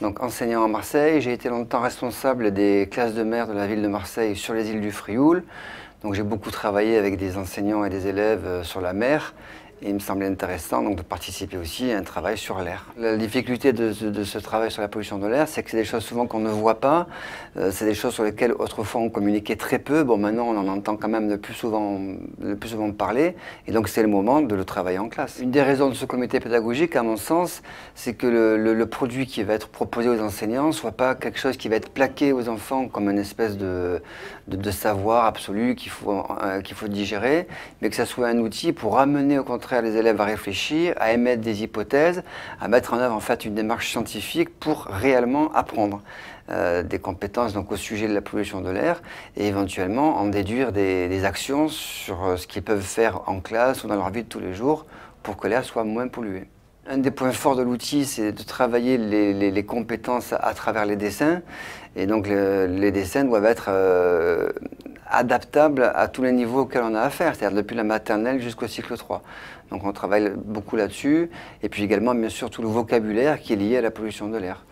Donc enseignant à Marseille, j'ai été longtemps responsable des classes de mer de la ville de Marseille sur les îles du Frioul. Donc j'ai beaucoup travaillé avec des enseignants et des élèves euh, sur la mer et il me semblait intéressant donc, de participer aussi à un travail sur l'air. La difficulté de, ce travail sur la pollution de l'air, c'est que c'est des choses souvent qu'on ne voit pas. Euh, c'est des choses sur lesquelles autrefois on communiquait très peu. Bon, maintenant on en entend quand même le plus souvent, le plus souvent parler. Et donc c'est le moment de le travailler en classe. Une des raisons de ce comité pédagogique, à mon sens, c'est que le, produit qui va être proposé aux enseignants soit pas quelque chose qui va être plaqué aux enfants comme une espèce de, de, savoir absolu qu'il faut, euh, qu'il faut digérer, mais que ça soit un outil pour amener au contraire les élèves à réfléchir, à émettre des hypothèses, à mettre en œuvre en fait une démarche scientifique pour réellement apprendre euh, des compétences donc, au sujet de la pollution de l'air et éventuellement en déduire des, actions sur euh, ce qu'ils peuvent faire en classe ou dans leur vie de tous les jours pour que l'air soit moins pollué. Un des points forts de l'outil, c'est de travailler les, compétences à, travers les dessins. Et donc les dessins doivent être euh, adaptable à tous les niveaux auxquels on a affaire, c'est-à-dire depuis la maternelle jusqu'au cycle 3. Donc on travaille beaucoup là-dessus, et puis également bien sûr tout le vocabulaire qui est lié à la pollution de l'air.